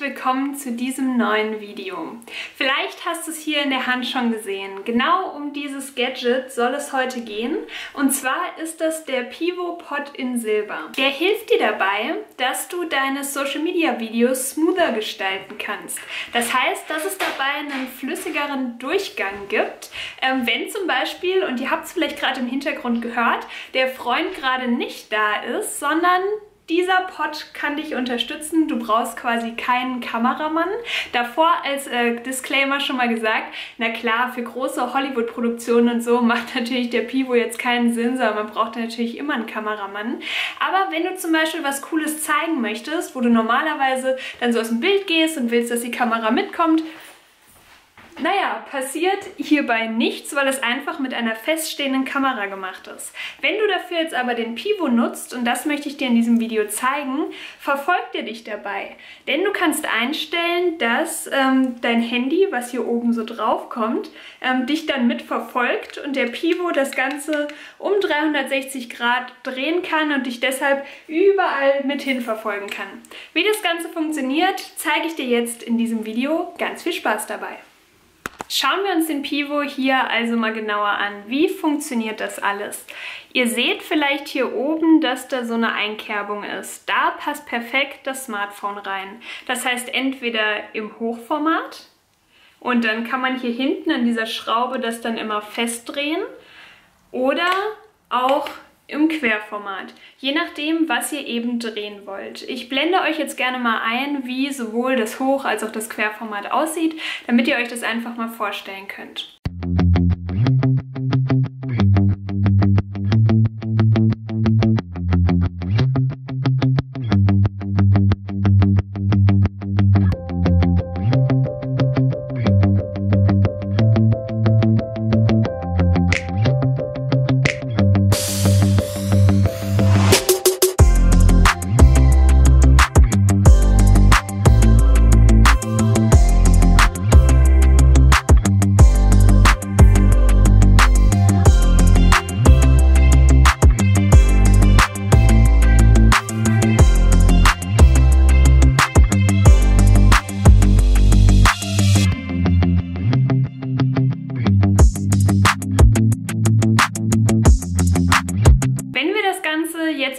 willkommen zu diesem neuen Video. Vielleicht hast du es hier in der Hand schon gesehen. Genau um dieses Gadget soll es heute gehen. Und zwar ist das der Pivo Pod in Silber. Der hilft dir dabei, dass du deine Social Media Videos smoother gestalten kannst. Das heißt, dass es dabei einen flüssigeren Durchgang gibt. Ähm, wenn zum Beispiel, und ihr habt es vielleicht gerade im Hintergrund gehört, der Freund gerade nicht da ist, sondern dieser Pod kann dich unterstützen. Du brauchst quasi keinen Kameramann. Davor als äh, Disclaimer schon mal gesagt, na klar, für große Hollywood-Produktionen und so macht natürlich der Pivo jetzt keinen Sinn, sondern man braucht natürlich immer einen Kameramann. Aber wenn du zum Beispiel was Cooles zeigen möchtest, wo du normalerweise dann so aus dem Bild gehst und willst, dass die Kamera mitkommt, naja, passiert hierbei nichts, weil es einfach mit einer feststehenden Kamera gemacht ist. Wenn du dafür jetzt aber den Pivo nutzt, und das möchte ich dir in diesem Video zeigen, verfolgt er dich dabei. Denn du kannst einstellen, dass ähm, dein Handy, was hier oben so drauf kommt, ähm, dich dann mitverfolgt und der Pivo das Ganze um 360 Grad drehen kann und dich deshalb überall mit hinverfolgen kann. Wie das Ganze funktioniert, zeige ich dir jetzt in diesem Video. Ganz viel Spaß dabei! Schauen wir uns den Pivo hier also mal genauer an. Wie funktioniert das alles? Ihr seht vielleicht hier oben, dass da so eine Einkerbung ist. Da passt perfekt das Smartphone rein. Das heißt entweder im Hochformat und dann kann man hier hinten an dieser Schraube das dann immer festdrehen oder auch im Querformat, je nachdem, was ihr eben drehen wollt. Ich blende euch jetzt gerne mal ein, wie sowohl das Hoch- als auch das Querformat aussieht, damit ihr euch das einfach mal vorstellen könnt.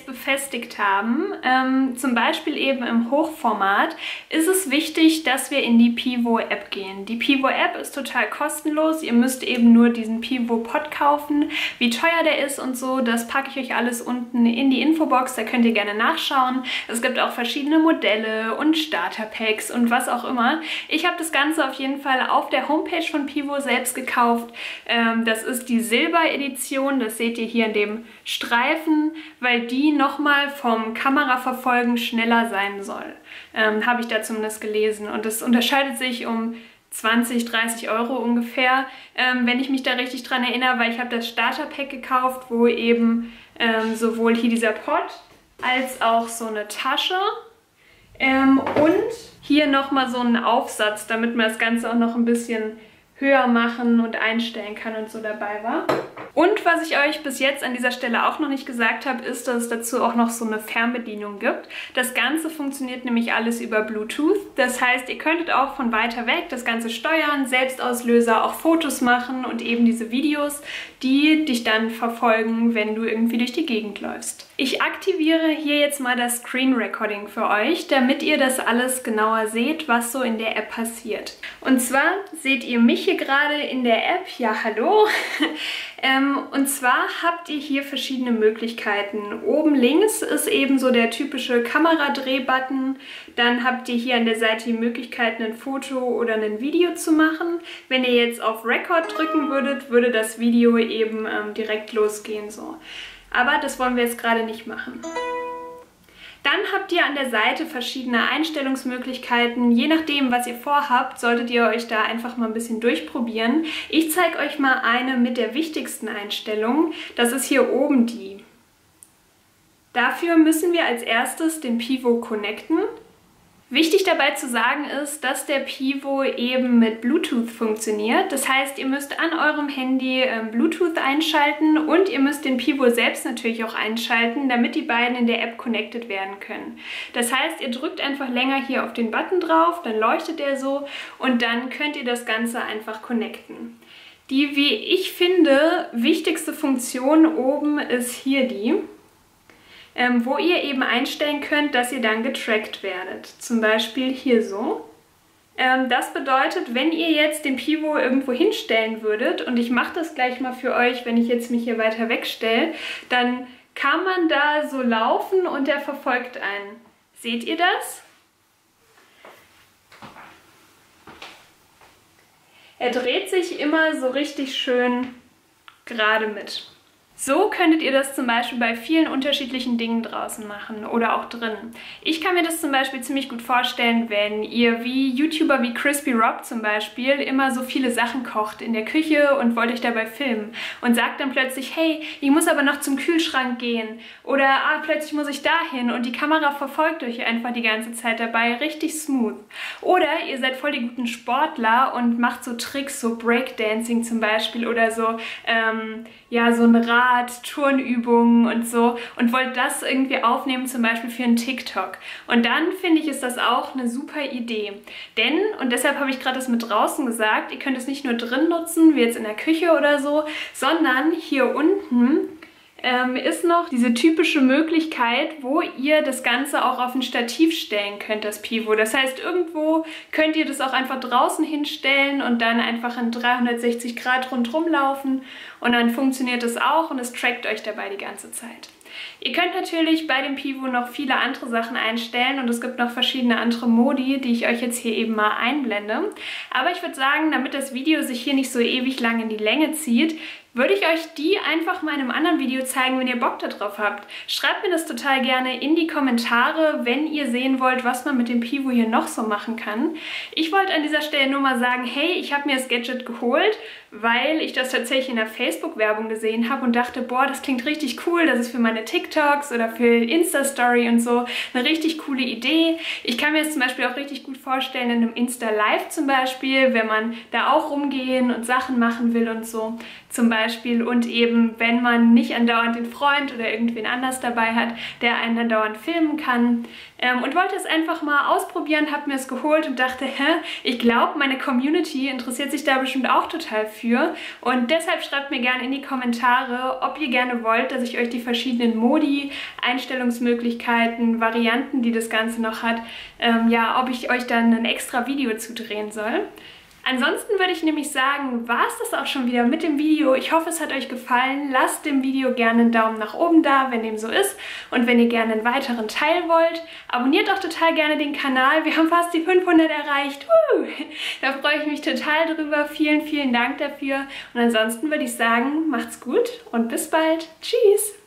Befestigt haben, ähm, zum Beispiel eben im Hochformat, ist es wichtig, dass wir in die Pivo-App gehen. Die Pivo-App ist total kostenlos. Ihr müsst eben nur diesen Pivo-Pod kaufen. Wie teuer der ist und so, das packe ich euch alles unten in die Infobox. Da könnt ihr gerne nachschauen. Es gibt auch verschiedene Modelle und Starter-Packs und was auch immer. Ich habe das Ganze auf jeden Fall auf der Homepage von Pivo selbst gekauft. Ähm, das ist die Silber-Edition. Das seht ihr hier in dem Streifen, weil die noch nochmal vom Kameraverfolgen schneller sein soll. Ähm, Habe ich da zumindest gelesen. Und das unterscheidet sich um 20, 30 Euro ungefähr, ähm, wenn ich mich da richtig dran erinnere, weil ich habe das Starter-Pack gekauft, wo eben ähm, sowohl hier dieser Pot als auch so eine Tasche ähm, und hier nochmal so einen Aufsatz, damit man das Ganze auch noch ein bisschen höher machen und einstellen kann und so dabei war. Und was ich euch bis jetzt an dieser Stelle auch noch nicht gesagt habe, ist, dass es dazu auch noch so eine Fernbedienung gibt. Das Ganze funktioniert nämlich alles über Bluetooth. Das heißt, ihr könntet auch von weiter weg das Ganze steuern, Selbstauslöser, auch Fotos machen und eben diese Videos, die dich dann verfolgen, wenn du irgendwie durch die Gegend läufst. Ich aktiviere hier jetzt mal das Screen Recording für euch, damit ihr das alles genauer seht, was so in der App passiert. Und zwar seht ihr mich hier gerade in der App, ja hallo, ähm, und zwar habt ihr hier verschiedene Möglichkeiten. Oben links ist eben so der typische Kameradrehbutton, dann habt ihr hier an der Seite die Möglichkeit, ein Foto oder ein Video zu machen. Wenn ihr jetzt auf Record drücken würdet, würde das Video eben ähm, direkt losgehen so. Aber das wollen wir jetzt gerade nicht machen. Dann habt ihr an der Seite verschiedene Einstellungsmöglichkeiten. Je nachdem, was ihr vorhabt, solltet ihr euch da einfach mal ein bisschen durchprobieren. Ich zeige euch mal eine mit der wichtigsten Einstellung. Das ist hier oben die. Dafür müssen wir als erstes den Pivo connecten. Wichtig dabei zu sagen ist, dass der Pivo eben mit Bluetooth funktioniert. Das heißt, ihr müsst an eurem Handy ähm, Bluetooth einschalten und ihr müsst den Pivo selbst natürlich auch einschalten, damit die beiden in der App connected werden können. Das heißt, ihr drückt einfach länger hier auf den Button drauf, dann leuchtet er so und dann könnt ihr das Ganze einfach connecten. Die, wie ich finde, wichtigste Funktion oben ist hier die ähm, wo ihr eben einstellen könnt, dass ihr dann getrackt werdet. Zum Beispiel hier so. Ähm, das bedeutet, wenn ihr jetzt den Pivo irgendwo hinstellen würdet, und ich mache das gleich mal für euch, wenn ich jetzt mich hier weiter wegstelle, dann kann man da so laufen und der verfolgt einen. Seht ihr das? Er dreht sich immer so richtig schön gerade mit. So könntet ihr das zum Beispiel bei vielen unterschiedlichen Dingen draußen machen oder auch drinnen. Ich kann mir das zum Beispiel ziemlich gut vorstellen, wenn ihr wie YouTuber wie Crispy Rob zum Beispiel immer so viele Sachen kocht in der Küche und wollt euch dabei filmen und sagt dann plötzlich, hey, ich muss aber noch zum Kühlschrank gehen oder ah, plötzlich muss ich dahin und die Kamera verfolgt euch einfach die ganze Zeit dabei, richtig smooth. Oder ihr seid voll die guten Sportler und macht so Tricks, so Breakdancing zum Beispiel oder so, ähm, ja, so ein Rad Rad, Turnübungen und so und wollt das irgendwie aufnehmen, zum Beispiel für einen TikTok. Und dann finde ich, ist das auch eine super Idee. Denn, und deshalb habe ich gerade das mit draußen gesagt, ihr könnt es nicht nur drin nutzen, wie jetzt in der Küche oder so, sondern hier unten ähm, ist noch diese typische Möglichkeit, wo ihr das Ganze auch auf ein Stativ stellen könnt, das Pivo. Das heißt, irgendwo könnt ihr das auch einfach draußen hinstellen und dann einfach in 360 Grad rundherum laufen und dann funktioniert es auch und es trackt euch dabei die ganze Zeit. Ihr könnt natürlich bei dem Pivo noch viele andere Sachen einstellen und es gibt noch verschiedene andere Modi, die ich euch jetzt hier eben mal einblende. Aber ich würde sagen, damit das Video sich hier nicht so ewig lang in die Länge zieht, würde ich euch die einfach mal in einem anderen Video zeigen, wenn ihr Bock darauf habt. Schreibt mir das total gerne in die Kommentare, wenn ihr sehen wollt, was man mit dem Pivo hier noch so machen kann. Ich wollte an dieser Stelle nur mal sagen, hey, ich habe mir das Gadget geholt, weil ich das tatsächlich in der Facebook-Werbung gesehen habe und dachte, boah, das klingt richtig cool, das ist für meine TikToks oder für Insta-Story und so eine richtig coole Idee. Ich kann mir das zum Beispiel auch richtig gut vorstellen in einem Insta-Live zum Beispiel, wenn man da auch rumgehen und Sachen machen will und so zum Beispiel und eben, wenn man nicht andauernd den Freund oder irgendwen anders dabei hat, der einen andauernd filmen kann. Ähm, und wollte es einfach mal ausprobieren, habe mir es geholt und dachte, hä, ich glaube, meine Community interessiert sich da bestimmt auch total für. Und deshalb schreibt mir gerne in die Kommentare, ob ihr gerne wollt, dass ich euch die verschiedenen Modi, Einstellungsmöglichkeiten, Varianten, die das Ganze noch hat, ähm, ja, ob ich euch dann ein extra Video zudrehen soll. Ansonsten würde ich nämlich sagen, war es das auch schon wieder mit dem Video. Ich hoffe, es hat euch gefallen. Lasst dem Video gerne einen Daumen nach oben da, wenn dem so ist. Und wenn ihr gerne einen weiteren Teil wollt, abonniert doch total gerne den Kanal. Wir haben fast die 500 erreicht. Uh, da freue ich mich total drüber. Vielen, vielen Dank dafür. Und ansonsten würde ich sagen, macht's gut und bis bald. Tschüss!